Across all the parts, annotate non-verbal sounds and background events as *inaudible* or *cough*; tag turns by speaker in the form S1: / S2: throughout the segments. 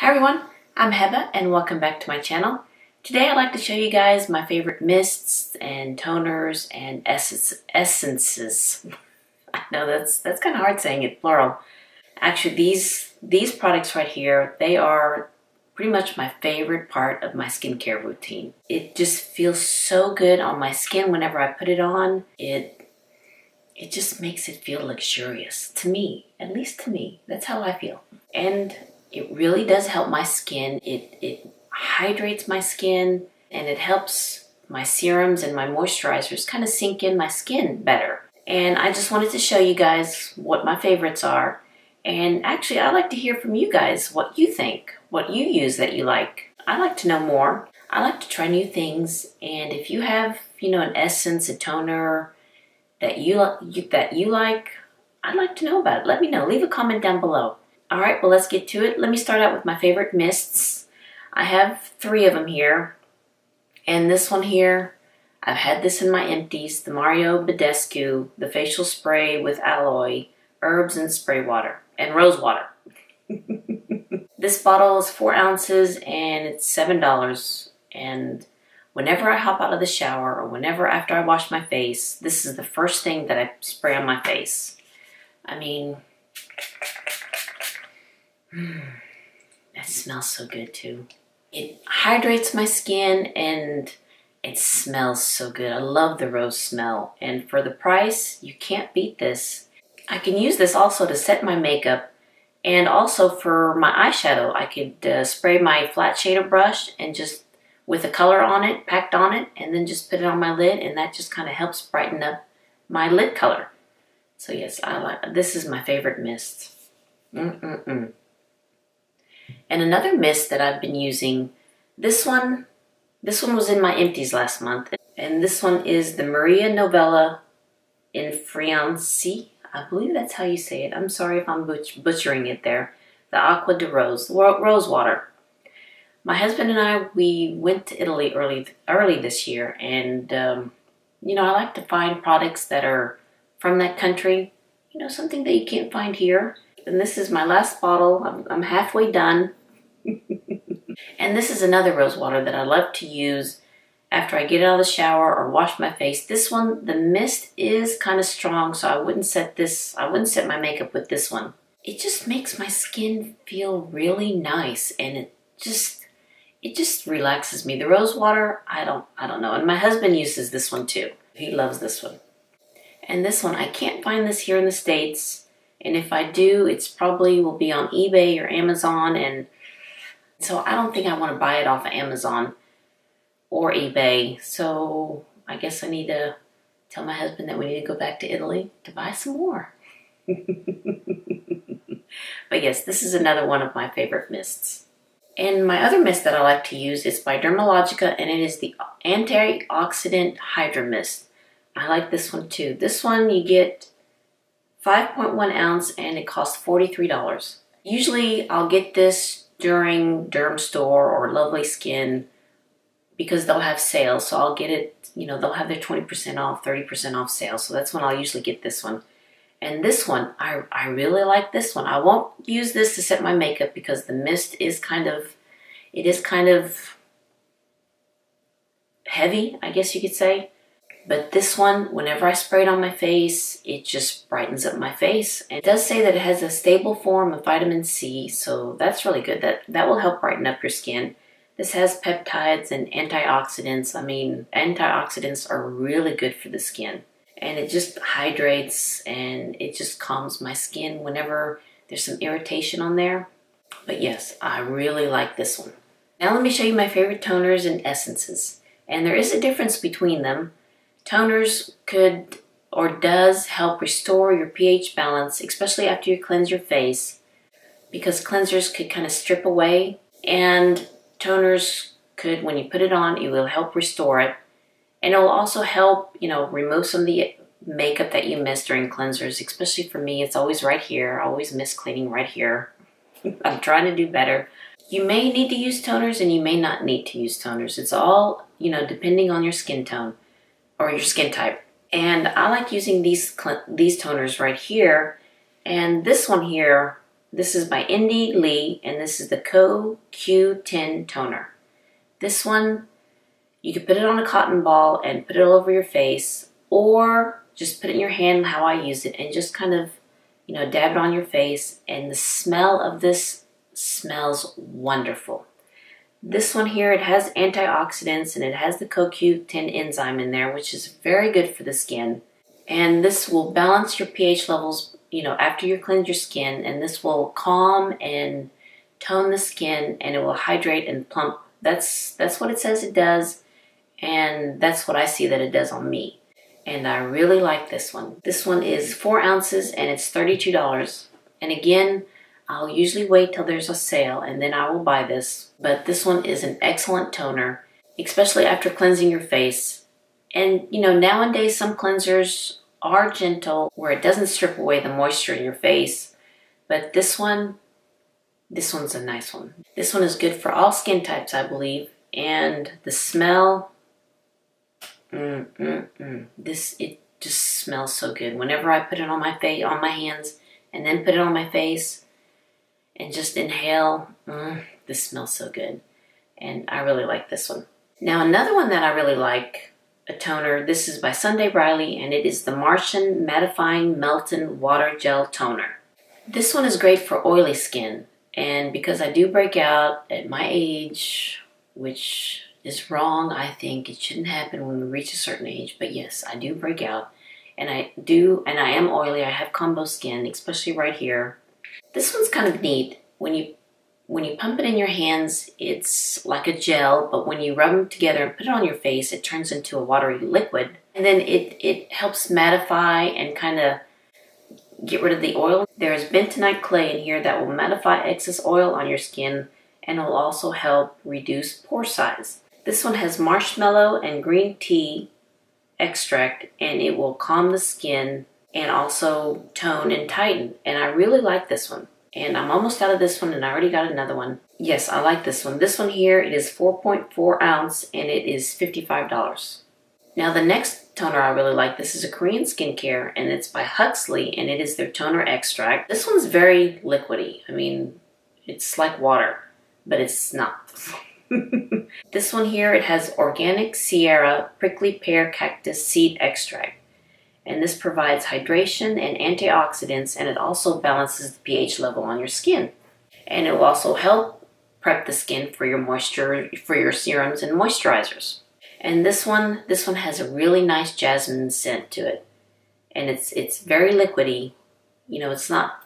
S1: Hi everyone, I'm Heba and welcome back to my channel. Today I'd like to show you guys my favorite mists and toners and essence, essences. *laughs* I know that's that's kind of hard saying it plural. Actually these these products right here, they are pretty much my favorite part of my skincare routine. It just feels so good on my skin whenever I put it on. It it just makes it feel luxurious to me, at least to me. That's how I feel. And it really does help my skin. It, it hydrates my skin and it helps my serums and my moisturizers kind of sink in my skin better. And I just wanted to show you guys what my favorites are. And actually, I'd like to hear from you guys what you think, what you use that you like. I like to know more. I like to try new things. And if you have, you know, an essence, a toner that you, that you like, I'd like to know about it. Let me know. Leave a comment down below. All right, well, let's get to it. Let me start out with my favorite mists. I have three of them here. And this one here, I've had this in my empties, the Mario Badescu, the facial spray with aloe, herbs and spray water, and rose water. *laughs* this bottle is four ounces and it's $7. And whenever I hop out of the shower or whenever after I wash my face, this is the first thing that I spray on my face. I mean, Mm, that smells so good too. It hydrates my skin and it smells so good. I love the rose smell. And for the price, you can't beat this. I can use this also to set my makeup and also for my eyeshadow. I could uh, spray my flat shader brush and just with a color on it, packed on it, and then just put it on my lid and that just kind of helps brighten up my lid color. So yes, I like this is my favorite mist. Mm-mm-mm. And another mist that I've been using, this one, this one was in my empties last month. And this one is the Maria Novella in Infrianci. I believe that's how you say it. I'm sorry if I'm butch butchering it there. The Acqua de Rose, rose water. My husband and I, we went to Italy early early this year. And, um, you know, I like to find products that are from that country. You know, something that you can't find here. And this is my last bottle. I'm, I'm halfway done. *laughs* and this is another rose water that I love to use after I get out of the shower or wash my face. This one, the mist is kind of strong, so I wouldn't set this, I wouldn't set my makeup with this one. It just makes my skin feel really nice and it just, it just relaxes me. The rose water, I don't, I don't know. And my husband uses this one too. He loves this one. And this one, I can't find this here in the States. And if I do, it's probably will be on eBay or Amazon. And so I don't think I want to buy it off of Amazon or eBay. So I guess I need to tell my husband that we need to go back to Italy to buy some more. *laughs* but yes, this is another one of my favorite mists. And my other mist that I like to use is by Dermalogica and it is the Antioxidant Hydramist. I like this one too. This one you get 5.1 ounce and it costs $43. Usually I'll get this during Dermstore or LovelySkin because they'll have sales. So I'll get it, you know, they'll have their 20% off, 30% off sale. So that's when I'll usually get this one. And this one, I, I really like this one. I won't use this to set my makeup because the mist is kind of, it is kind of heavy, I guess you could say. But this one, whenever I spray it on my face, it just brightens up my face. It does say that it has a stable form of vitamin C, so that's really good. That, that will help brighten up your skin. This has peptides and antioxidants. I mean, antioxidants are really good for the skin. And it just hydrates and it just calms my skin whenever there's some irritation on there. But yes, I really like this one. Now let me show you my favorite toners and essences. And there is a difference between them. Toners could or does help restore your pH balance, especially after you cleanse your face, because cleansers could kind of strip away, and toners could, when you put it on, it will help restore it. And it will also help, you know, remove some of the makeup that you miss during cleansers, especially for me, it's always right here. I always miss cleaning right here. *laughs* I'm trying to do better. You may need to use toners and you may not need to use toners. It's all, you know, depending on your skin tone or your skin type. And I like using these these toners right here. And this one here, This is by Indie Lee, and this is the CoQ10 toner. This one, you can put it on a cotton ball and put it all over your face, or just put it in your hand how I use it and just kind of, you know, dab it on your face. And the smell of this smells wonderful. This one here, it has antioxidants and it has the CoQ10 enzyme in there, which is very good for the skin. And this will balance your pH levels, you know, after you cleanse your skin. And this will calm and tone the skin and it will hydrate and plump. That's, that's what it says it does. And that's what I see that it does on me. And I really like this one. This one is four ounces and it's $32. And again, I'll usually wait till there's a sale and then I will buy this. But this one is an excellent toner, especially after cleansing your face. And you know, nowadays some cleansers are gentle where it doesn't strip away the moisture in your face. But this one, this one's a nice one. This one is good for all skin types, I believe. And the smell, mm, mm, mm. This, it just smells so good. Whenever I put it on my face, on my hands, and then put it on my face, and just inhale. Mm, this smells so good. And I really like this one. Now, another one that I really like, a toner, this is by Sunday Riley, and it is the Martian Mattifying Melting Water Gel Toner. This one is great for oily skin, and because I do break out at my age, which is wrong, I think it shouldn't happen when we reach a certain age, but yes, I do break out, and I do, and I am oily, I have combo skin, especially right here, this one's kind of neat. When you when you pump it in your hands, it's like a gel, but when you rub them together and put it on your face, it turns into a watery liquid. And then it, it helps mattify and kind of get rid of the oil. There is bentonite clay in here that will mattify excess oil on your skin and will also help reduce pore size. This one has marshmallow and green tea extract and it will calm the skin and also tone and tighten. And I really like this one. And I'm almost out of this one and I already got another one. Yes, I like this one. This one here, it is 4.4 ounce and it is $55. Now the next toner I really like, this is a Korean skincare and it's by Huxley and it is their toner extract. This one's very liquidy. I mean, it's like water, but it's not. *laughs* this one here, it has organic Sahara prickly pear cactus seed extract and this provides hydration and antioxidants and it also balances the pH level on your skin. And it will also help prep the skin for your moisture for your serums and moisturizers. And this one this one has a really nice jasmine scent to it. And it's it's very liquidy. You know, it's not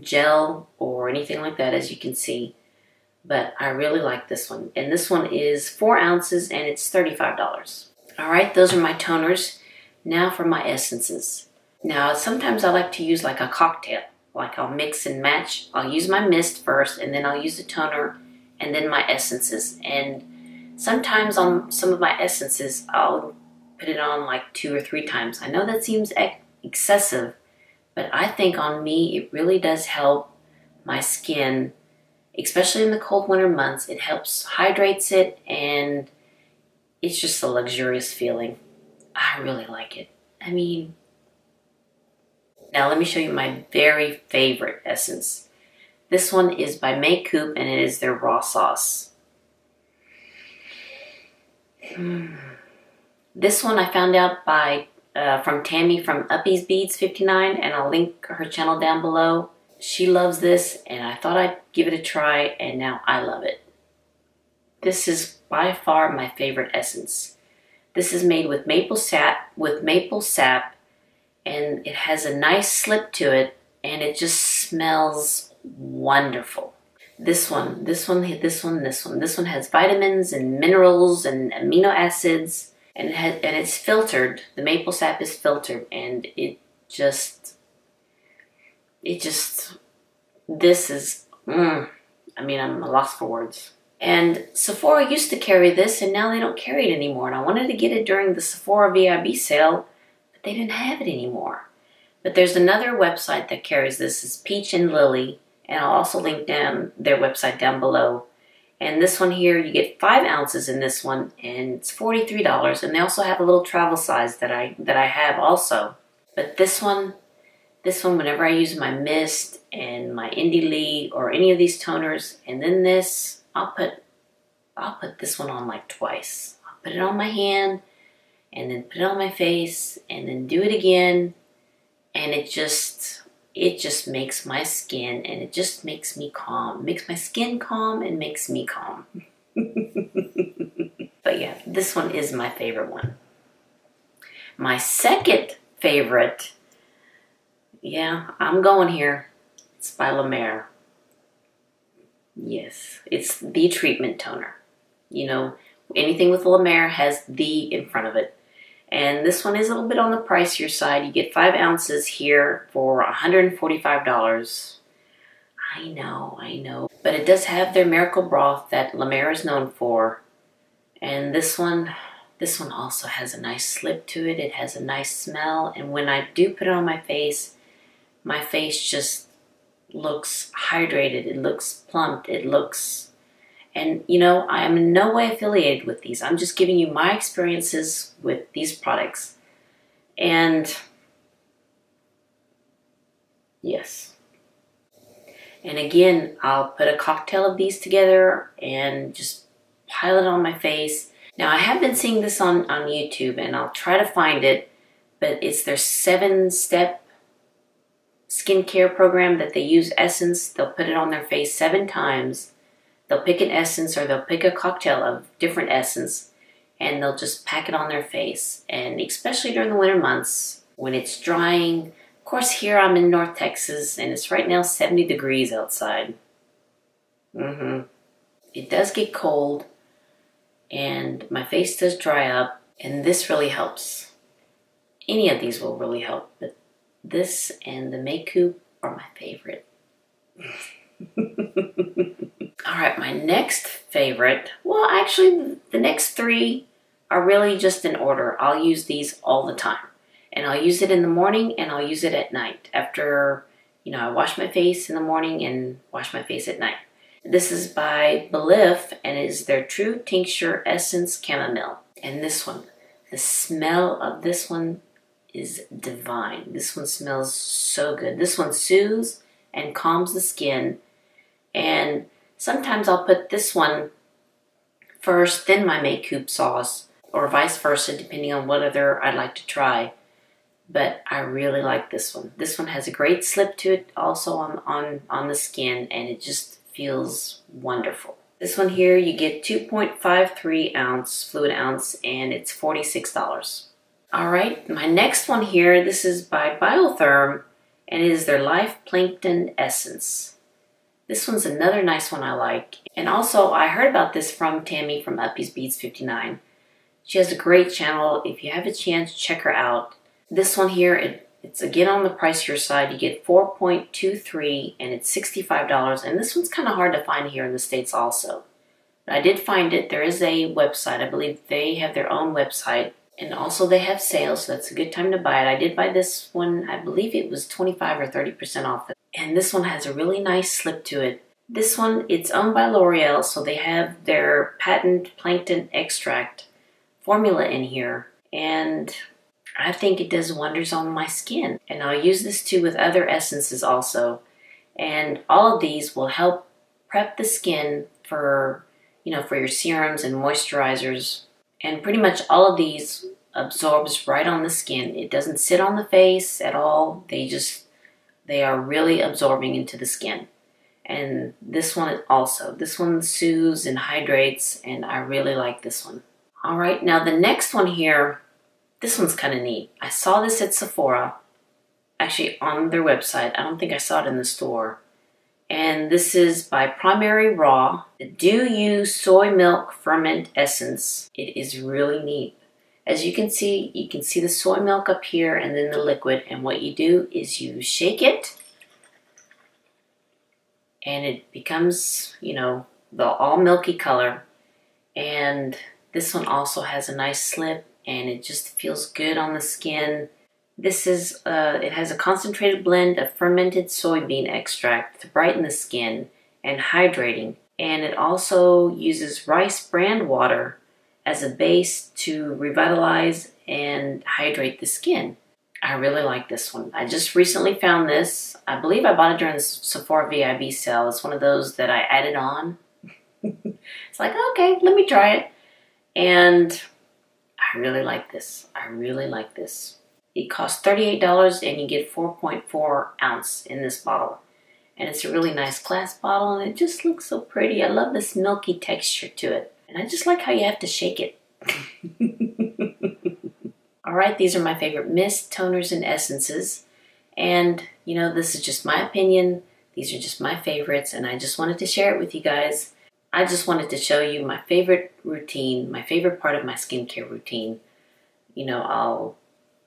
S1: gel or anything like that as you can see. But I really like this one. And this one is four ounces and it's $35. All right, those are my toners. Now for my essences. Now sometimes I like to use like a cocktail. Like I'll mix and match. I'll use my mist first and then I'll use the toner and then my essences. And sometimes on some of my essences I'll put it on like two or three times. I know that seems ex excessive, but I think on me it really does help my skin, especially in the cold winter months. It helps hydrates it and it's just a luxurious feeling. I really like it. I mean, now let me show you my very favorite essence. This one is by Maycoop and it is their raw sauce. Hmm. This one I found out by uh, from Tammy from Uppy's Beads 59 and I'll link her channel down below. She loves this and I thought I'd give it a try and now I love it. This is by far my favorite essence. This is made with maple sap, with maple sap, and it has a nice slip to it, and it just smells wonderful. This one, this one, this one, this one. This one has vitamins and minerals and amino acids, and it has, and it's filtered. The maple sap is filtered, and it just, it just, this is, mm, I mean, I'm lost for words. And Sephora used to carry this and now they don't carry it anymore. And I wanted to get it during the Sephora VIB sale, but they didn't have it anymore. But there's another website that carries this. It's Peach and Lily. And I'll also link down their website down below. And this one here, you get five ounces in this one, and it's $43. And they also have a little travel size that I that I have also. But this one, This one, whenever I use my mist and my Indie Lee or any of these toners, and then this, I'll put, I'll put this one on like twice. I'll put it on my hand, and then put it on my face, and then do it again, and it just, it just makes my skin, and it just makes me calm. Makes my skin calm and makes me calm. *laughs* but yeah, this one is my favorite one. My second favorite, yeah, I'm going here. It's by La Mer. Yes, it's the treatment toner. You know, anything with La Mer has the in front of it. And this one is a little bit on the pricier side. You get five ounces here for $145. I know, I know. But it does have their miracle broth that La Mer is known for. And this one, this one also has a nice slip to it. It has a nice smell. And when I do put it on my face, my face just looks hydrated. It looks plumped. It looks, and you know, I am in no way affiliated with these. I'm just giving you my experiences with these products. And yes. And again, I'll put a cocktail of these together and just pile it on my face now I have been seeing this on, on YouTube and I'll try to find it, but it's their seven step skincare program that they use essence. They'll put it on their face seven times. They'll pick an essence or they'll pick a cocktail of different essence and they'll just pack it on their face. And especially during the winter months when it's drying. Of course, here I'm in North Texas and it's right now 70 degrees outside. Mm-hmm. It does get cold and my face does dry up and this really helps. Any of these will really help, but this and the Maycoop are my favorite. *laughs* All right, my next favorite, well actually the next three are really just in order. I'll use these all the time. And I'll use it in the morning and I'll use it at night after, you know, I wash my face in the morning and wash my face at night. This is by Belif and is their True Tincture Essence Chamomile. And this one, the smell of this one is divine. This one smells so good. This one soothes and calms the skin. And sometimes I'll put this one first, then my Maycoop sauce, or vice versa, depending on what other I'd like to try. But I really like this one. This one has a great slip to it also on, on, on the skin, and it just feels wonderful. This one here, you get 2.53 ounce fluid ounce and it's $46. All right, my next one here, this is by Biotherm and it is their Life Plankton Essence. This one's another nice one I like. And also, I heard about this from Tammy from Uppy's Beads 59. She has a great channel. If you have a chance, check her out. This one here, it it's again on the pricier side. You get 4.23 and it's $65. And this one's kind of hard to find here in the States also. But I did find it. There is a website. I believe they have their own website. And also they have sales, so that's a good time to buy it. I did buy this one. I believe it was 25 or 30% off. And this one has a really nice slip to it. This one, it's owned by L'Oreal, so they have their patent plankton extract formula in here. And I think it does wonders on my skin. And I'll use this too with other essences also. And all of these will help prep the skin for, you know, for your serums and moisturizers. And pretty much all of these absorbs right on the skin. It doesn't sit on the face at all. They just, they are really absorbing into the skin. And this one also. This one soothes and hydrates and I really like this one. All right, now the next one here this one's kind of neat. I saw this at Sephora, actually on their website. I don't think I saw it in the store. And this is by Primary Raw. Do You Soy Milk Ferment Essence. It is really neat. As you can see, you can see the soy milk up here and then the liquid. And what you do is you shake it and it becomes, you know, the all milky color. And this one also has a nice slip and it just feels good on the skin. This is, uh, it has a concentrated blend of fermented soybean extract to brighten the skin and hydrating. And it also uses rice bran water as a base to revitalize and hydrate the skin. I really like this one. I just recently found this. I believe I bought it during the Sephora VIB sale. It's one of those that I added on. *laughs* it's like, okay, let me try it. And I really like this. I really like this. It costs $38 and you get 4.4 ounce in this bottle. And it's a really nice glass bottle and it just looks so pretty. I love this milky texture to it. And I just like how you have to shake it. *laughs* Alright, these are my favorite mist, toners, and essences. And, you know, this is just my opinion. These are just my favorites, and I just wanted to share it with you guys. I just wanted to show you my favorite routine, my favorite part of my skincare routine. You know, I'll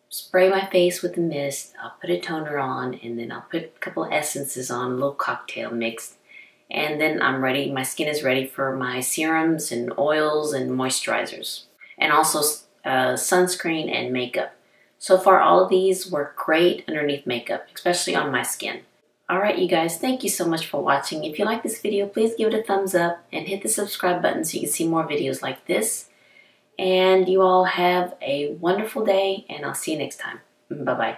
S1: spray my face with the mist, I'll put a toner on, and then I'll put a couple essences on, a little cocktail mix. And then I'm ready, my skin is ready for my serums and oils and moisturizers. And also uh, sunscreen, and makeup. So far, all of these work great underneath makeup, especially on my skin. Alright, you guys, thank you so much for watching. If you like this video, please give it a thumbs up and hit the subscribe button so you can see more videos like this. And you all have a wonderful day, and I'll see you next time. Bye-bye.